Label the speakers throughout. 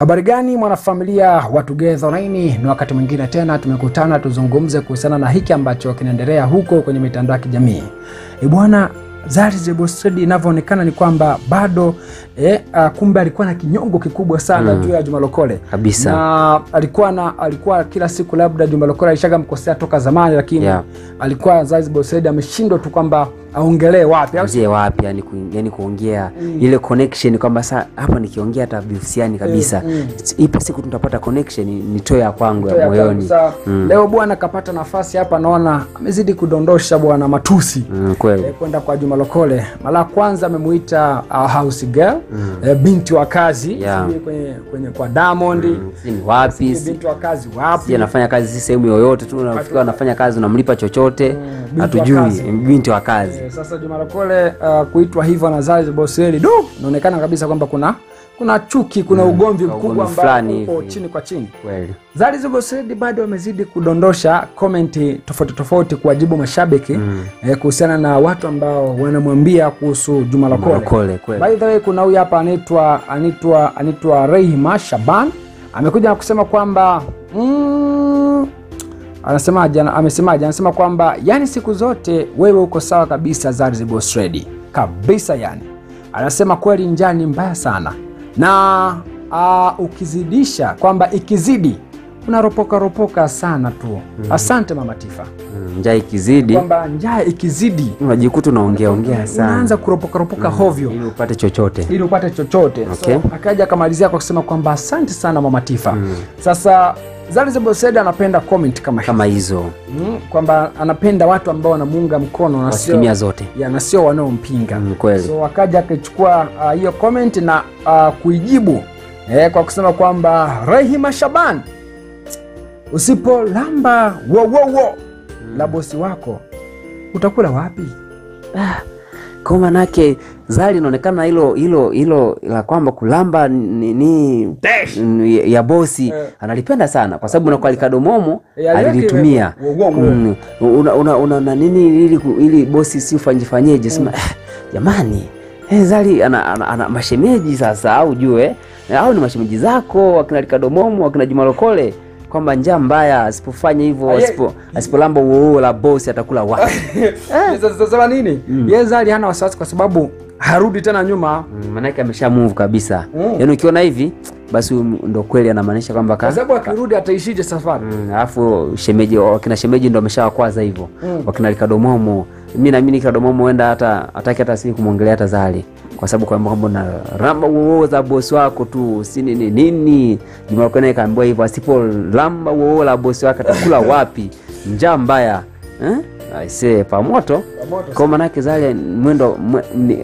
Speaker 1: Habari gani mwanafamilia wa Together Online, ni wakati mwingine tena tumekutana tuzungumze kuhusiana na hiki ambacho kinaendelea huko kwenye mitandao ya kijamii. E bwana, inavyoonekana ni kwamba bado eh, kumbe alikuwa na kinyongo kikubwa sana
Speaker 2: Mm.
Speaker 1: juu ya Juma Lokole
Speaker 2: Kabisa.
Speaker 1: na alikuwa na alikuwa kila siku labda Juma Lokole alishaga mkosea toka zamani, lakini
Speaker 2: Yeah.
Speaker 1: alikuwa ameshindwa tu kwamba aongelee wapi au
Speaker 2: Mzee wapi yani, ku, yani kuongea mm. ile connection kwamba sasa hapa nikiongea hata bihusiani kabisa
Speaker 1: Mm,
Speaker 2: ipo siku tutapata connection nitoe ya kwangu ya moyoni. Mm.
Speaker 1: Leo bwana kapata nafasi hapa, naona amezidi kudondosha bwana matusi
Speaker 2: mm, kweli
Speaker 1: e, kwenda kwa Juma Lokole. Mara ya kwanza amemuita uh, house girl mm. eh, binti wa kazi
Speaker 2: Yeah.
Speaker 1: kwenye, kwenye kwa Diamond
Speaker 2: mm. ni wapi si
Speaker 1: binti wa kazi wapi
Speaker 2: si anafanya kazi si sehemu yoyote tu unafikia anafanya kazi unamlipa chochote hatujui
Speaker 1: mm.
Speaker 2: binti wa kazi
Speaker 1: Eh, sasa Juma Lokole uh, kuitwa hivyo na Zanzibar Boss du, inaonekana kabisa kwamba kuna kuna chuki, kuna mm,
Speaker 2: ugomvi
Speaker 1: mkubwa ambao
Speaker 2: hivi.
Speaker 1: chini kwa chini.
Speaker 2: kweli
Speaker 1: Zanzibar the bado wamezidi kudondosha komenti tofauti tofauti kuwajibu mashabiki mm. eh, kuhusiana na watu ambao wanamwambia kuhusu Juma Lokole. By the way, kuna huyu hapa anaitwa anaitwa anaitwa Rehima Shaban amekuja na kusema kwamba mm, anasemaje? ana- Amesemaje? Anasema kwamba yani siku zote wewe uko sawa kabisa, Boss Lady kabisa. Yani anasema kweli njaa ni mbaya sana, na uh, ukizidisha kwamba ikizidi unaropoka ropoka sana tu. mm. Asante Mama Tifa,
Speaker 2: Mm, njaa ikizidi
Speaker 1: kwamba njaa ikizidi
Speaker 2: unajikuta unaongea ongea sana
Speaker 1: unaanza kuropoka ropoka mm. hovyo
Speaker 2: ili upate chochote
Speaker 1: ili upate chochote
Speaker 2: Okay.
Speaker 1: so, akaja akamalizia kwa kusema kwamba asante sana mama Tifa mm. sasa The anapenda comment kama
Speaker 2: kama hizo.
Speaker 1: mm, kwamba anapenda watu ambao wanamuunga mkono na sio
Speaker 2: zote.
Speaker 1: Ya, na sio wanaompinga.
Speaker 2: Mm, kweli.
Speaker 1: So akaja akachukua hiyo uh, comment na uh, kuijibu eh, kwa kusema kwamba Rehima Shaban usipolamba wowowo la bosi wako utakula wapi
Speaker 2: kwa manake Zari inaonekana hilo hilo hilo la kwamba kulamba ni, ni mm, ya, bosi
Speaker 1: Eh.
Speaker 2: analipenda sana kwa sababu
Speaker 1: Eh, aliweka
Speaker 2: alilitumia. Mm, una, una, una, na nini ili, ili bosi si ufanyifanyeje? Sema "Ah, jamani eh, Zari ana, ana, ana mashemeji sasa au jue au ni mashemeji zako akina likadomomo wakina Juma Lokole kwamba njaa mbaya asipofanya hivyo asipo, asipolamba uoo la bosi atakula wapi?
Speaker 1: Sasa nini? Yeye Zari hana wasiwasi kwa sababu harudi tena nyuma.
Speaker 2: Mm, manake amesha move kabisa.
Speaker 1: Mm.
Speaker 2: yaani ukiona hivi basi ndo kweli anamaanisha kwamba
Speaker 1: kwa sababu akirudi ataishije safari?
Speaker 2: Mm, alafu shemeji wakina shemeji ndo ameshawakwaza hivyo.
Speaker 1: Mm.
Speaker 2: wakina likadomomo mi naamini likadomomo huenda hata hataki hata si kumwongelea hata Zari kwa sababu kwamba mbona na ramba wowo za bosi wako tu si nini nini? Juma Lokole naye kaambiwa hivyo asipo ramba wowo la bosi wake atakula wapi? Njaa mbaya eh? aisee pamoto kwa manake zale mwendo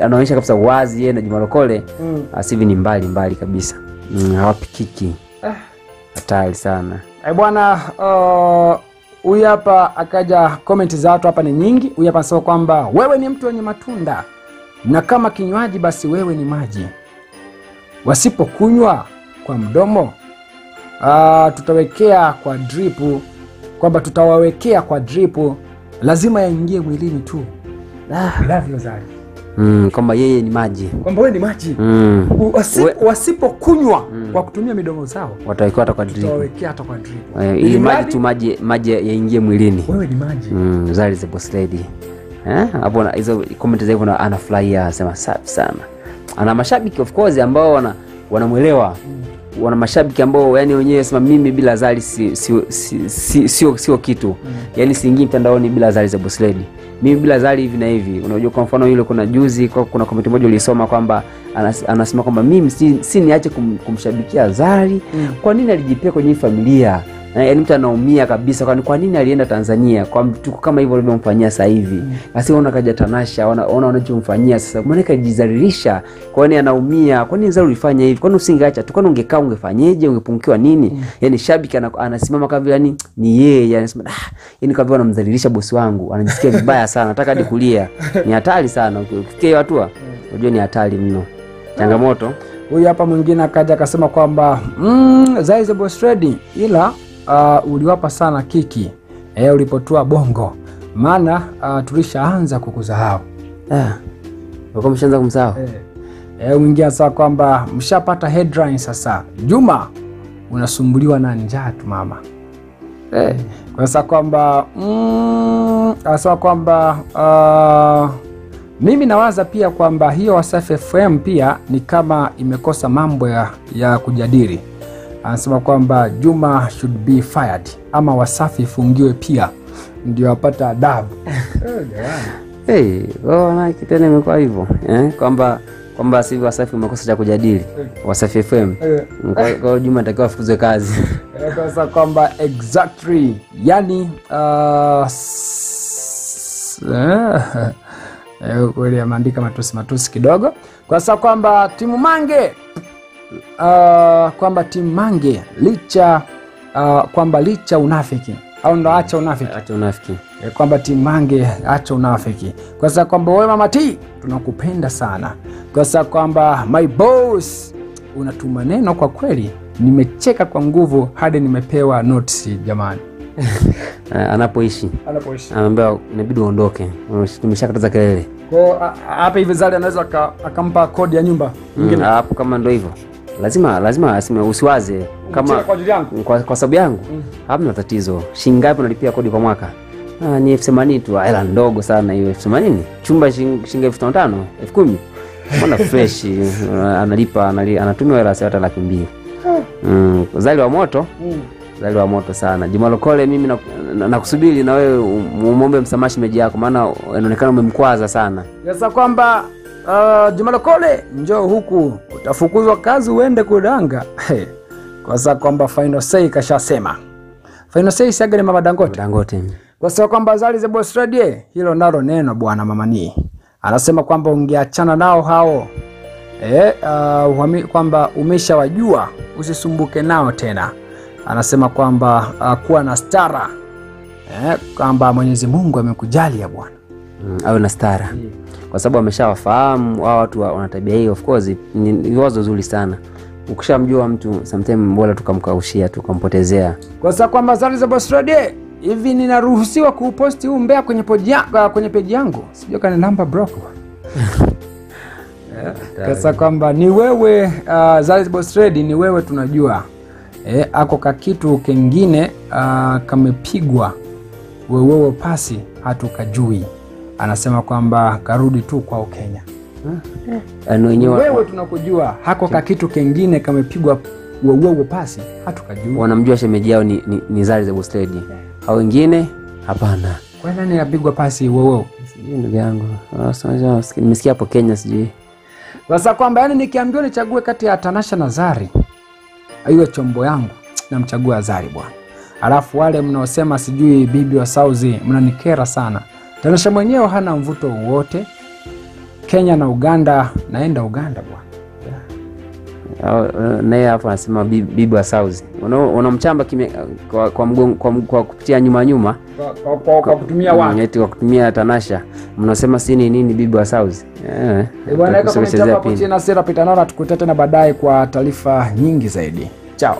Speaker 2: anaonyesha kabisa wazi yeye na Juma Lokole.
Speaker 1: Mm.
Speaker 2: asivi ni mbali mbali kabisa. Mm, hawapikiki. Hatari sana.
Speaker 1: Ai bwana uh, hapa akaja comment za watu hapa ni nyingi. Huyu hapa anasema kwamba wewe ni mtu wenye matunda na kama kinywaji basi wewe ni maji. Wasipokunywa kwa mdomo aa, tutawekea kwa dripu kwamba tutawawekea kwa dripu lazima yaingie mwilini tu. Zari
Speaker 2: mm, kwamba yeye ni maji.
Speaker 1: Kwamba wewe ni maji.
Speaker 2: Mm.
Speaker 1: Wasi-
Speaker 2: mm.
Speaker 1: wasipokunywa kwa kutumia midomo zao
Speaker 2: watawekea hata kwa drip.
Speaker 1: tutawawekea hata kwa drip.
Speaker 2: Eh,
Speaker 1: Ili
Speaker 2: maji tu maji maji yaingie mwilini.
Speaker 1: Wewe ni maji.
Speaker 2: Mm, Zari the boss eh? Hapo na- hizo comment za hivyo na- anafurahia anasema safi sana. Ana mashabiki of course ambao wana wanamwelewa wana mashabiki ambao yani wenyewe sema mimi bila Zari si, si, si, si, sio sio kitu. Yani siingii mtandaoni bila Zari za boss lady. Mimi bila Zari hivi na hivi. Unajua kwa mfano yule kuna juzi kwa, kuna komenti moja ulisoma kwamba anas, anasema kwamba mimi si, si niache kum, kumshabikia Zari. Kwa nini alijipia kwenye familia yaani mtu anaumia kabisa kwani kwa nini alienda Tanzania? Kwa mtu kama hivyo alivyomfanyia sasa hivi. Basi ona kaja Tanasha ona ona wanachomfanyia sasa. Maana kajizalilisha kwani anaumia. Kwa nini zao ulifanya hivi? Kwani usingeacha tu? Kwani ungekaa ungefanyeje? Ungepungukiwa nini? Mm. yani shabiki anasimama kama vile yani ni yeye anasema ah. Yani kama vile anamdhalilisha bosi wangu anajisikia vibaya sana nataka hadi kulia ni hatari sana Uki- ukifikia hiyo hatua unajua ni hatari mno. Changamoto.
Speaker 1: Huyu hapa mwingine akaja akasema kwamba mm, Zaizo Boss trading ila uh, uliwapa sana kiki eh, ulipotua bongo maana uh, tulishaanza kukusahau
Speaker 2: ah umeshaanza kumsahau
Speaker 1: eh. Eh, mwingia anasema kwamba mshapata headline sasa. Juma unasumbuliwa na njaa tu mama. Eh, kwa sasa kwamba mm, kwamba uh, mimi nawaza pia kwamba hiyo Wasafi FM pia ni kama imekosa mambo ya, ya kujadili. Anasema kwamba Juma should be fired ama Wasafi ifungiwe pia ndio apata adabu.
Speaker 2: Hey, ona kitendo imekuwa hivyo eh? kwamba kwamba sivi Wasafi umekosa cha kujadili Wasafi FM. Kwa hiyo Juma atakiwa afukuzwe kazi.
Speaker 1: Sasa kwamba exactly yani uh, eh, eh, kweli ameandika matusi matusi kidogo kwa sasa kwamba timu Mange uh, kwamba timu Mange licha uh, kwamba licha unafiki au ndo acha unafiki?
Speaker 2: Acha unafiki.
Speaker 1: E, kwamba timu Mange acha unafiki. Kwa sababu kwamba wewe mama T tunakupenda sana. Kwa sababu kwamba my boss unatuma neno kwa kweli nimecheka kwa nguvu hadi nimepewa notes jamani.
Speaker 2: Eh, Anapoishi.
Speaker 1: Anapoishi.
Speaker 2: Anaambia inabidi uondoke, tumeshakataza kelele.
Speaker 1: kwa hapa hivi Zari anaweza akampa kodi ya nyumba.
Speaker 2: Mm, hapo kama ndo hivyo lazima lazima asime usiwaze kama
Speaker 1: kwa ajili yangu
Speaker 2: kwa, kwa sababu yangu hamna tatizo. Shilingi ngapi unalipia kodi kwa mwaka? Ah, ni elfu themanini tu. Ah, Hela ndogo sana hiyo, elfu themanini chumba shilingi elfu tano elfu kumi mbona fresh uh, analipa anali, anatumia hela hata laki mbili mm, zali wa moto
Speaker 1: Mm.
Speaker 2: zali wa moto sana. Juma Lokole, mimi nakusubiri na, na, na wewe umombe msamaha shemeji yako, maana inaonekana umemkwaza sana.
Speaker 1: Sasa kwamba uh, Jumalokole njoo huku utafukuzwa kazi uende kudanga. Hey. Kwa sababu kwamba Final Say kashasema. Final Say siaga ni mama Dangote.
Speaker 2: Dangote
Speaker 1: Kwa sababu kwamba Zari za Boss Radio hilo nalo neno bwana mamani. Anasema kwamba ungeachana nao hao. Eh, uh, kwamba umeshawajua usisumbuke nao tena. Anasema kwamba uh, kuwa na stara. Eh, kwamba Mwenyezi Mungu amekujalia bwana.
Speaker 2: mm, au na stara kwa sababu ameshawafahamu hao watu wa- wana tabia hiyo. Of course ni wazo zuri sana. Ukishamjua mtu sometimes, bora tukamkaushia tukampotezea.
Speaker 1: Kwa sababu kwamba Zari za Boss Radio hivi ninaruhusiwa kuposti huu mbea kwenye peji yangu, kwenye peji yangu. Sijui kana namba block. Kasa kwamba ni wewe uh, Zari Boss Radio ni wewe tunajua. Eh, ako kakitu kengine uh, kamepigwa wewewe pasi hatukajui. Anasema kwamba karudi tu kwao Kenya.
Speaker 2: Yaani wenyewe
Speaker 1: Wewe tunakujua, hako ka kitu kengine kamepigwa wewewe pasi hatukajua.
Speaker 2: wanamjua shemeji yao ni, ni, ni Zari za bustedi yeah. Hao wengine hapana.
Speaker 1: Kwa nani apigwa pasi wewewe?
Speaker 2: Sijui ndugu yangu. Ah, Nimesikia hapo Kenya sijui.
Speaker 1: Sasa kwamba yani nikiambiwa nichague kati ya Tanasha na Zari, iwe chombo yangu, namchagua Zari bwana. Alafu wale mnaosema sijui bibi wa Sauzi mnanikera sana. Tanasha mwenyewe hana mvuto wowote. Kenya na Uganda, naenda Uganda bwana.
Speaker 2: Eh, naye hapo anasema bibi, bibi wa Sauzi. Una- Unamchamba kwa, kwa, kwa, kwa kupitia nyuma nyuma
Speaker 1: Kwa, kwa, kwa, kwa kutumia
Speaker 2: Mm,
Speaker 1: watu.
Speaker 2: eti kwa kutumia Tanasha mnasema si ni nini bibi wa Sauzi eh,
Speaker 1: Bwana
Speaker 2: kusogezea
Speaker 1: yako hapo
Speaker 2: pini.
Speaker 1: chini na Sera Pitanora, tukutane tena baadaye kwa taarifa nyingi zaidi. Chao.